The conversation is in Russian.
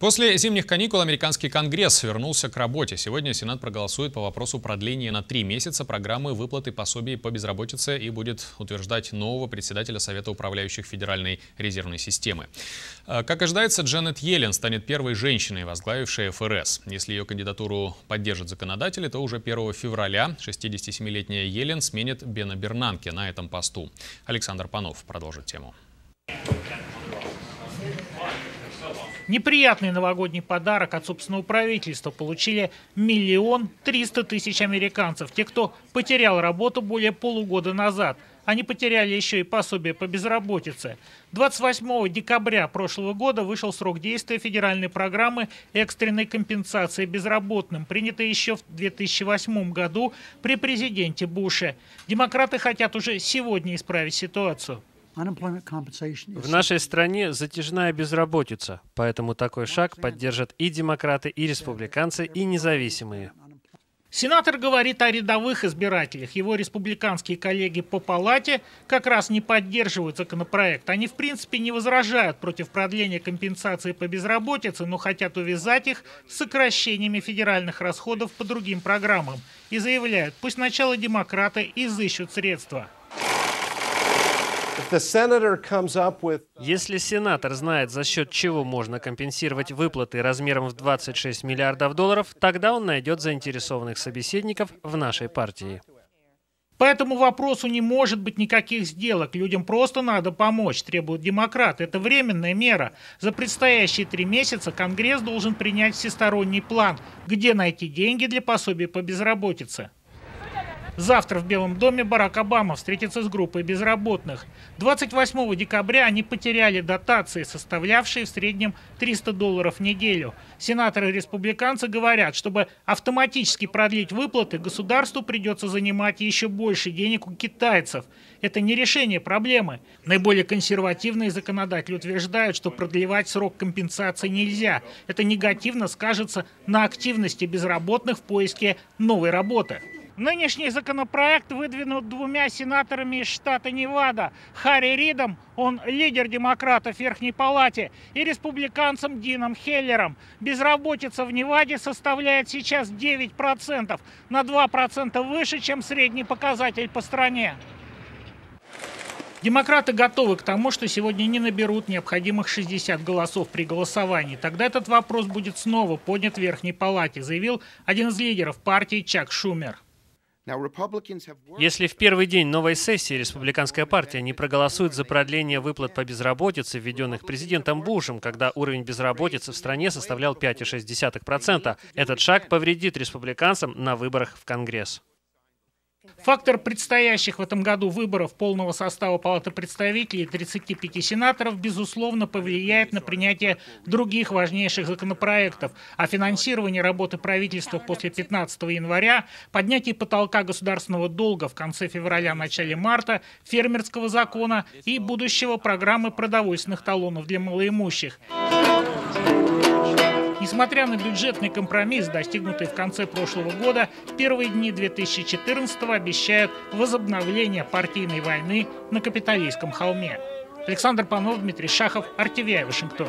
После зимних каникул американский конгресс вернулся к работе. Сегодня Сенат проголосует по вопросу продления на три месяца программы выплаты пособий по безработице и будет утверждать нового председателя Совета управляющих Федеральной резервной системы. А, как ожидается, Джанет Йеллен станет первой женщиной, возглавившей ФРС. Если ее кандидатуру поддержат законодатели, то уже 1 февраля 67-летняя Йеллен сменит Бена Бернанке на этом посту. Александр Панов продолжит тему. Неприятный новогодний подарок от собственного правительства получили миллион триста тысяч американцев. Те, кто потерял работу более полугода назад. Они потеряли еще и пособие по безработице. 28 декабря прошлого года вышел срок действия федеральной программы экстренной компенсации безработным, принятой еще в 2008 году при президенте Буше. Демократы хотят уже сегодня исправить ситуацию. В нашей стране затяжная безработица, поэтому такой шаг поддержат и демократы, и республиканцы, и независимые. Сенатор говорит о рядовых избирателях. Его республиканские коллеги по палате как раз не поддерживают законопроект. Они в принципе не возражают против продления компенсации по безработице, но хотят увязать их с сокращениями федеральных расходов по другим программам. И заявляют, пусть сначала демократы изыщут средства. Если сенатор знает, за счет чего можно компенсировать выплаты размером в 26 миллиардов долларов, тогда он найдет заинтересованных собеседников в нашей партии. По этому вопросу не может быть никаких сделок. Людям просто надо помочь, требуют демократы. Это временная мера. За предстоящие три месяца Конгресс должен принять всесторонний план, где найти деньги для пособия по безработице. Завтра в Белом доме Барак Обама встретится с группой безработных. 28 декабря они потеряли дотации, составлявшие в среднем 300 долларов в неделю. Сенаторы-республиканцы говорят, чтобы автоматически продлить выплаты, государству придется занимать еще больше денег у китайцев. Это не решение проблемы. Наиболее консервативные законодатели утверждают, что продлевать срок компенсации нельзя. Это негативно скажется на активности безработных в поиске новой работы. Нынешний законопроект выдвинут двумя сенаторами из штата Невада. Харри Ридом, он лидер демократов в Верхней Палате, и республиканцем Дином Хеллером. Безработица в Неваде составляет сейчас 9%, на 2% выше, чем средний показатель по стране. Демократы готовы к тому, что сегодня не наберут необходимых 60 голосов при голосовании. Тогда этот вопрос будет снова поднят в Верхней Палате, заявил один из лидеров партии Чак Шумер. Если в первый день новой сессии республиканская партия не проголосует за продление выплат по безработице, введенных президентом Бушем, когда уровень безработицы в стране составлял 5,6%, этот шаг повредит республиканцам на выборах в Конгресс. Фактор предстоящих в этом году выборов полного состава Палаты представителей 35 сенаторов, безусловно, повлияет на принятие других важнейших законопроектов о финансировании работы правительства после 15 января, поднятии потолка государственного долга в конце февраля-начале марта, фермерского закона и будущего программы продовольственных талонов для малоимущих. Несмотря на бюджетный компромисс, достигнутый в конце прошлого года, первые дни 2014 обещают возобновление партийной войны на капиталистском холме. Александр Панов, Дмитрий Шахов, RTVI, Вашингтон.